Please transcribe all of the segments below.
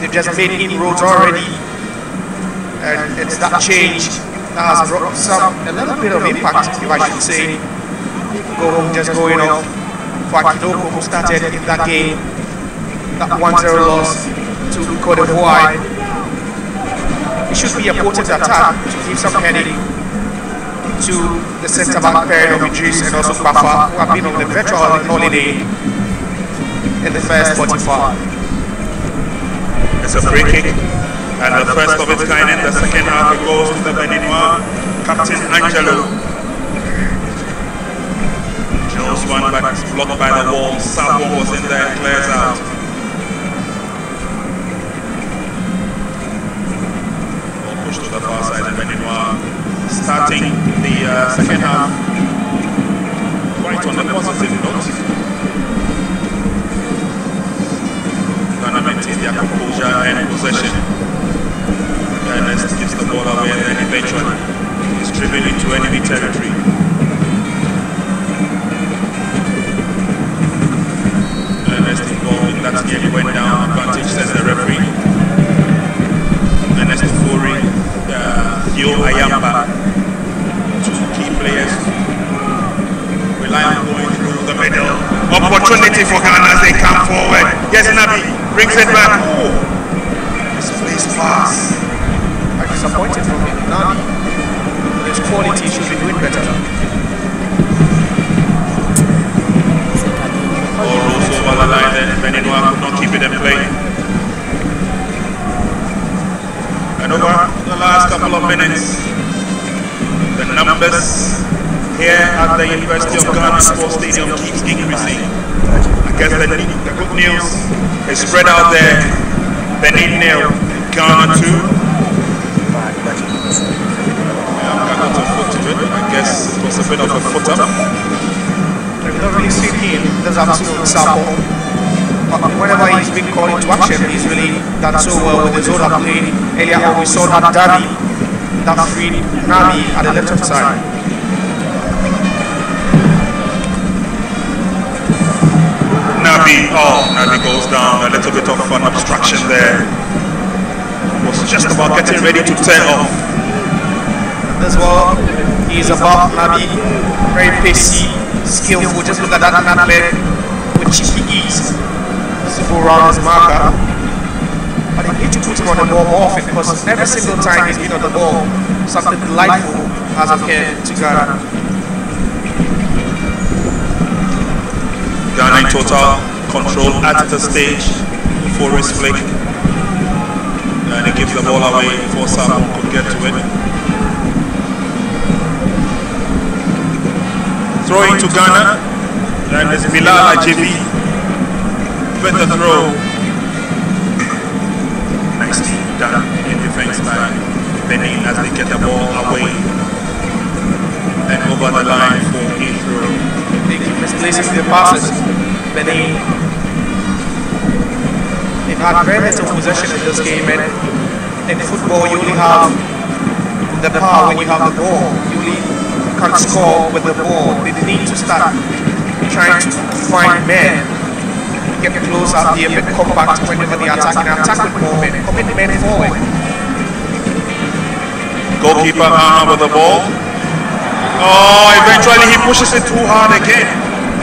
they've just made inroads already. And it's that change that has brought some, a little bit of impact, if I should say. Go just going off for Akidoko, who started in that game, that 1-0 loss to Cote d'Ivoire. It should be a potent attack to give some heading to the centre back pair of Idris and also Bafa, who have been on the virtual holiday in the first 45. It's a free kick, and the first of its kind in the second half. It goes to the Beninois captain Angelo. Knows one, it's blocked by the wall. Sabo was in there, and clears out. Ball pushed to the far side, and Beninois starting the uh, second half quite on the positive note. Their composure and possession. Ernest gives the ball away and then eventually is driven into enemy territory. Ernest involved in that nearly went down. Advantage says the referee. Ernest Fori, uh, Hugh Ayamba, two key players rely on going through the middle. Opportunity for Ghana as they come forward. Yes, Nabi brings it back. Oh, this plays fast. I'm disappointed from him. Nani, with his quality, should be doing better. Ball rolls over the line and Beninois could not keep it in play. And over the last couple of minutes, the numbers here at the University of Ghana Sports Stadium keeps increasing. I guess the, the good news is spread out there. Benin nil, Ghana foot to. I guess it was a bit of a foot up. Seen him this afternoon, Sapo. But whenever he's been called into action, he's really done so well with his own play. Earlier on, we saw that Dabi, that freed Nabi at the left side. Oh, Nabi goes down, a little bit of an obstruction there. Was just about getting ready to tear off. As well, he's above Nabi, very pacey, skillful. Just look at that with cheeky ease. To go around his marker. But they need to put him on the ball more often because every single time he's been on the ball, something delightful has occurred to Ghana. Ghana in total control at the stage for his flick. And he gives the ball away before Sam could get to it. Throwing to Ghana. And it's Bilal Ajevi with the throw. Nicely done in defense by Benin as they get the ball away and over the line for. They keep misplacing their passes. Benin. Had very little possession in this game, and in football, you only have the power when you have the ball. You only can score with the ball. They need to start trying to find men, get closer, be a bit compact whenever they attack, and attack with more men, commit men forward. Goalkeeper Aha with the ball. Oh, eventually he pushes it too hard again.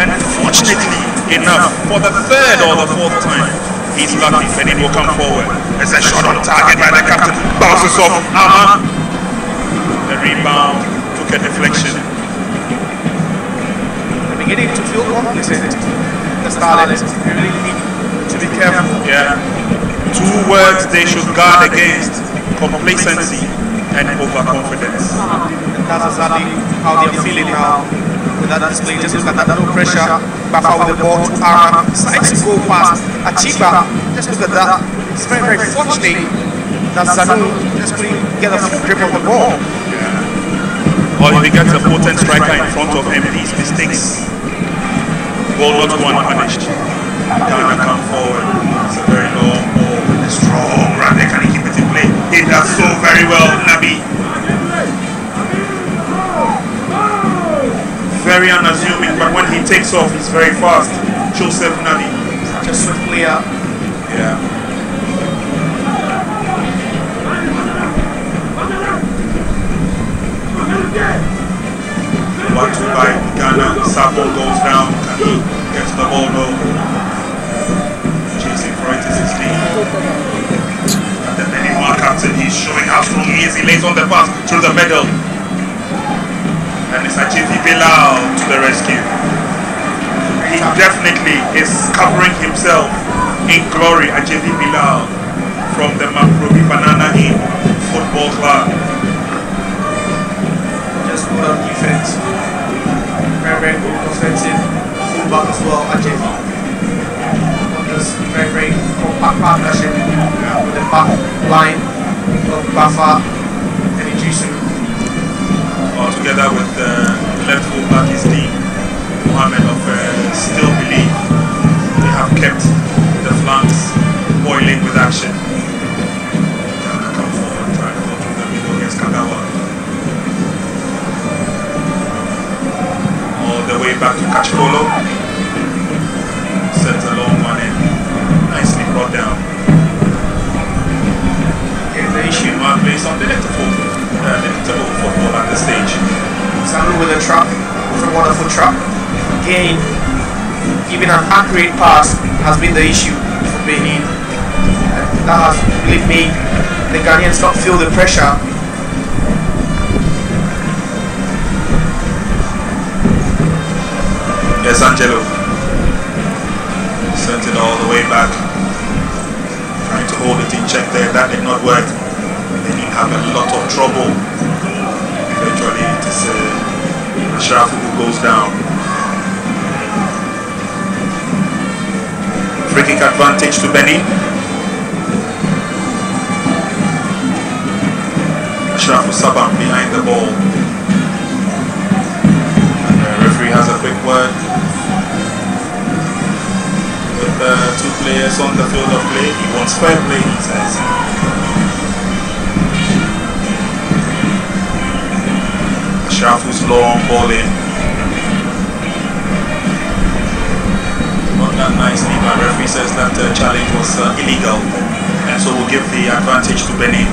And fortunately enough, for the third or the fourth time, he's lucky. Benin will come forward. There's a shot on target by the captain. Bounces off Aha. The rebound took a deflection. They're beginning to feel complacent. The Starlets they really need to be careful. Yeah. Two words they should guard against complacency and overconfidence. Ah. And that's exactly how they're feeling now. With that display, just look at that, no pressure. Bafa with the ball to Aram, decides to go past Achiba. Just look at that. It's very, very fortunate that Zanu just couldn't get a full grip of the ball. Or if he gets a potent striker in front of him, these mistakes will not go unpunished. Ghana come forward. It's a very long ball. A strong run. They can keep it in play. He does so very well, Nabi. very unassuming, but when he takes off, he's very fast. Joseph Nani. Such a swift player. Yeah. One two by Ghana. Sabo goes down. Kani gets the ball though. Chasing for it is his lead. And the minute mark captain, he's showing how strong he is. He lays on the pass through the middle. Bilal to the rescue. He definitely is covering himself in glory, Achifi Bilal from the Makrobi Banana Inn Football Club. Just good on defense. Very, very good offensive. Fullback as well, Ajevi. This very, very compact partnership uh, with the back line of Bafa and Ijisu. All together with the left fullback is the Mohammed of uh, Still Believe. They have kept the flanks boiling with action. The middle. All the way back to Kachikolo. With a trap, with a wonderful trap. Again, giving an accurate pass has been the issue for Benin. That has really made the Ghanaians not feel the pressure. Yes, Angelo. Sent it all the way back. Trying to hold it in check there. That did not work. They didn't have a lot of trouble. Eventually, it is uh, Ashraf who goes down. Free kick advantage to Benny. Ashraf Sabam behind the ball. The referee has a quick word with the two players on the field of play. He wants fair play, he says. Ashraf's long ball in. Not that nicely, but referee says that uh, challenge was uh, illegal. And so we'll give the advantage to Benin.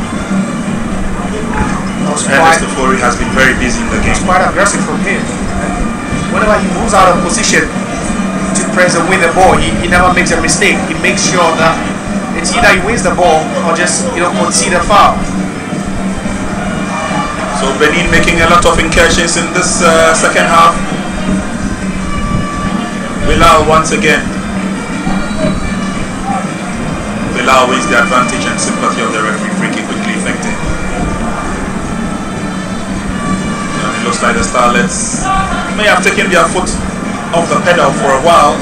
Ernest Ofori has been very busy in the game. it's quite aggressive from him. Whenever he moves out of position to press and win the ball, he, he never makes a mistake. He makes sure that it's either he wins the ball or just you know concede a foul. So Benin making a lot of incursions in this uh, second half. Bilal once again. Bilal wins the advantage and sympathy of the referee. Quickly effected. And it looks like the Starlets may have taken their foot off the pedal for a while.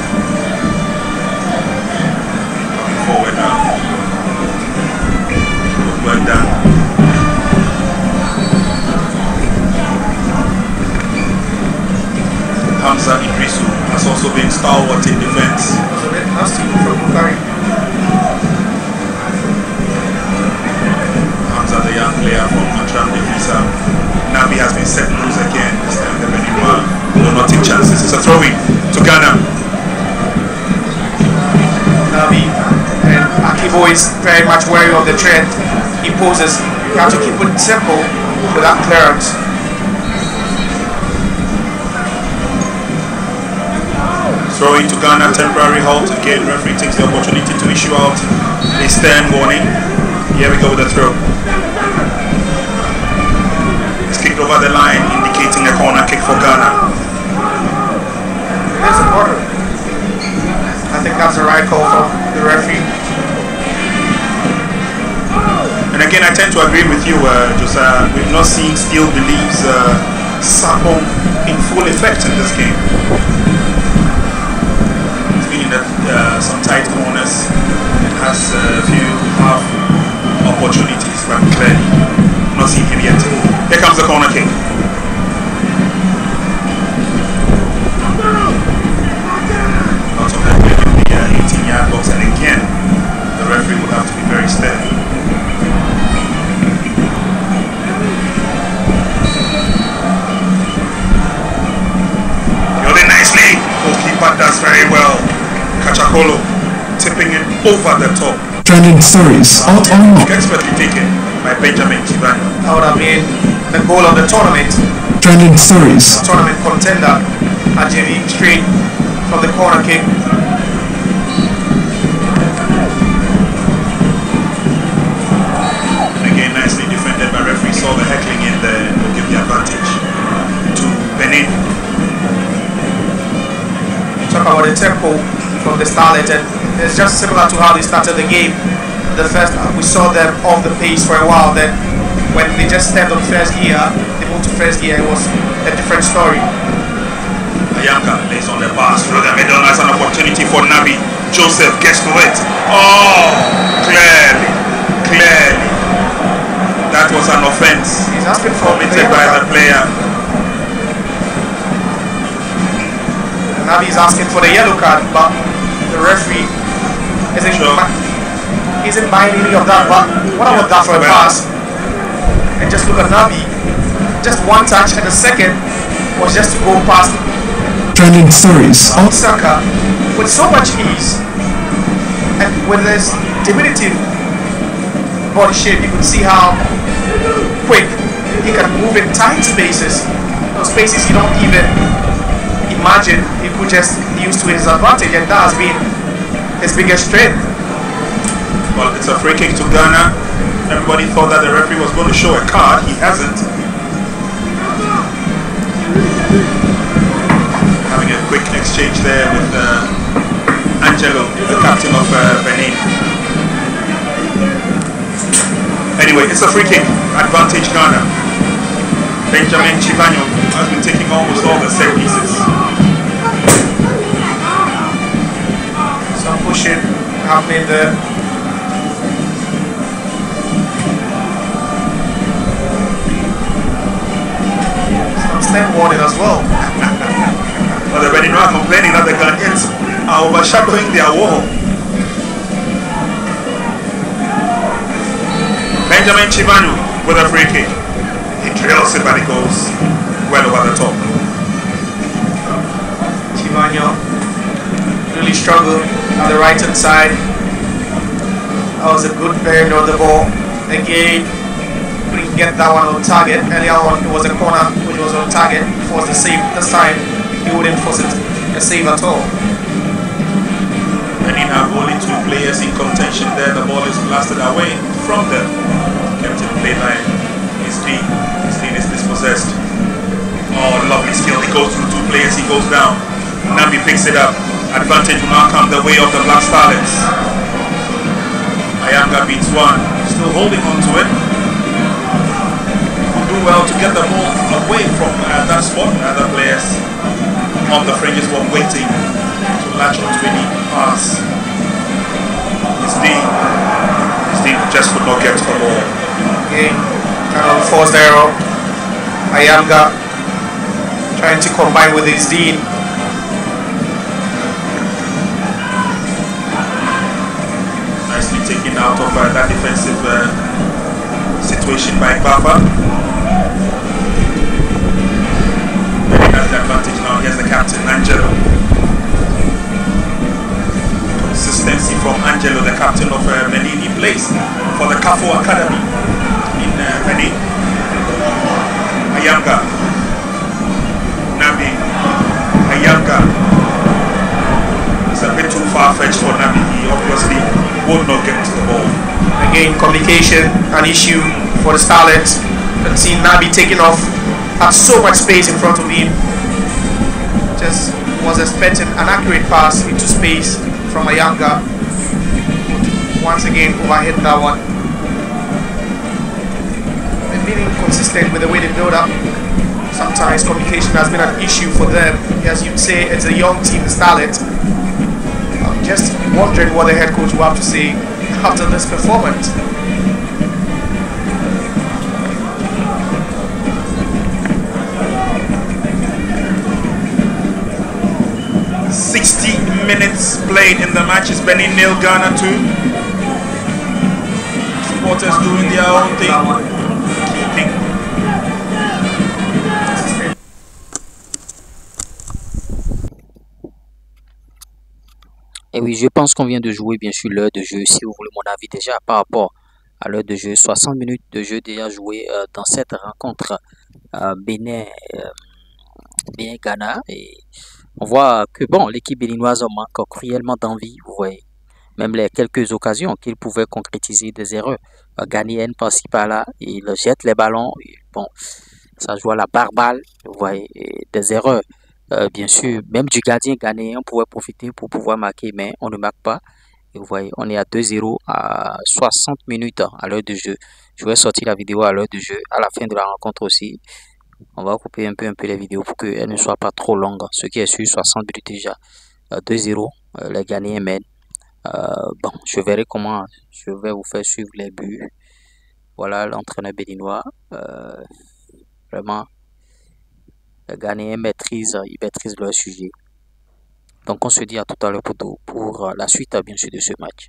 Hamza Idrisu has also been stalwart in defense. was a bit nasty from Bukari. Hamza, the young player from Matram Defisa. Nabi has been set loose again. This time the Benua will not take chances. It's a throw in to Ghana. Nabi and Akibo is very much wary of the trend he poses. You have to keep it simple with that clearance. Throw in to Ghana, temporary halt. Again, referee takes the opportunity to issue out a stern warning. Here we go with the throw. It's kicked over the line, indicating a corner kick for Ghana. There's a border. I think that's the right call from the referee. And again, I tend to agree with you, uh, Josiah. We've not seen Still Believe's uh, Sapong in full effect in this game. He's been in the, uh, some tight corners and has Trending stories, out or not. Expertly taken by Benjamin Kiban. That would have been the goal of the tournament. Trending stories. Tournament contender, Ajiri, straight from the corner kick. Again, nicely defended by referee. Saw the heckling in there will give the advantage to Benin. Talk about the tempo from the starlet and it's just similar to how they started the game. The first we saw them off the pace for a while. Then when they just stepped on first gear, they moved to first gear. It was a different story. Ayamka lays on the pass the middle. That's an opportunity for Nabi. Joseph gets to it. Oh, clearly, clearly. That was an offense He's asking for a committed by the player. Nabi is asking for the yellow card, but the referee isn't, Sure. mi- isn't buying any of that. But what about that for a pass? And just look at Nabi. Just one touch, and the second was just to go past Trending stories. Out Saka with so much ease and with this diminutive body shape. You can see how quick he can move in tight spaces. Those spaces you don't even imagine he could just use to his advantage, and that has been his biggest strength. Well, it's a free kick to Ghana. Everybody thought that the referee was going to show a card. He hasn't. Having a quick exchange there with uh, Angelo, the captain of uh, Benin. Anyway, it's a free kick. Advantage Ghana. Benjamin Chivanyo has been taking almost all the set pieces. Some pushing happening there. Some step warning as well. But the Benin are complaining that the Ghanaians are overshadowing their wall. Benjamin Chivanu with a free kick. He drills it, but it goes well over the top. Chivanyo really struggled on the right hand side. That was a good the ball. Again, couldn't get that one on target. Earlier on, it was a corner which was on target. Forced the save. This time, he wouldn't force it a save at all. Benin have only two players in contention there. The ball is blasted away from them. Kept in play by His team is dispossessed. Oh, lovely skill. He goes through two players. He goes down. Nabi picks it up. Advantage will now come the way of the Black Starlets. Ayanga beats one. Still holding on to it. Will do well to get the ball away from uh, that spot. Other players on the fringes were waiting to latch onto any pass. Isdeen. Isdeen just could not get to the ball. Again, forced error. Ayamga trying to combine with his Dean. Taken out of uh, that defensive uh, situation by Papa. Then he has the advantage now. Here's the captain, Angelo. Consistency from Angelo, the captain of uh. He plays for the Kafo Academy in uh, Benin. Ayanga. Nabi. Ayanga. It's a bit too far-fetched for Nabi. Obviously would not get to the ball. Again, communication an issue for the Starlets. And see Nabi taking off, had so much space in front of him. Just was expecting an accurate pass into space from Ayanga. Once again, overhit that one. They've been inconsistent with the way they build up. Sometimes communication has been an issue for them. As you'd say, it's a young team, Starlet. Just wondering what the head coach will have to say after this performance. Sixty minutes played in the match. It's Benin nil, Ghana two. Supporters doing their own thing. Et oui, je pense qu'on vient de jouer bien sûr l'heure de jeu, si vous voulez mon avis déjà par rapport à l'heure de jeu. 60 minutes de jeu déjà joué euh, dans cette rencontre euh, Bénin, euh. Et on voit que bon, l'équipe béninoise manque cruellement d'envie, vous voyez. Même les quelques occasions qu'ils pouvaient concrétiser des erreurs ghanéennes par-ci par-là, ils jettent les ballons. Bon, ça joue à la barballe, vous voyez, des erreurs Euh, bien sûr, même du gardien ghanéen, on pouvait profiter pour pouvoir marquer, mais on ne marque pas. Et vous voyez, on est à 2-0 à 60 minutes à l'heure de jeu. Je vais sortir la vidéo à l'heure de jeu, à la fin de la rencontre aussi. On va couper un peu, un peu les vidéos pour qu'elles ne soient pas trop longues. Ce qui est sûr, 60 minutes déjà. 2-0, euh, les Ghanéens mènent. Euh, bon, je verrai comment je vais vous faire suivre les buts. Voilà l'entraîneur béninois. Euh, vraiment, les Ghanéens maîtrisent, ils maîtrisent leur sujet. Donc on se dit à tout à l'heure pour, pour la suite bien sûr de ce match.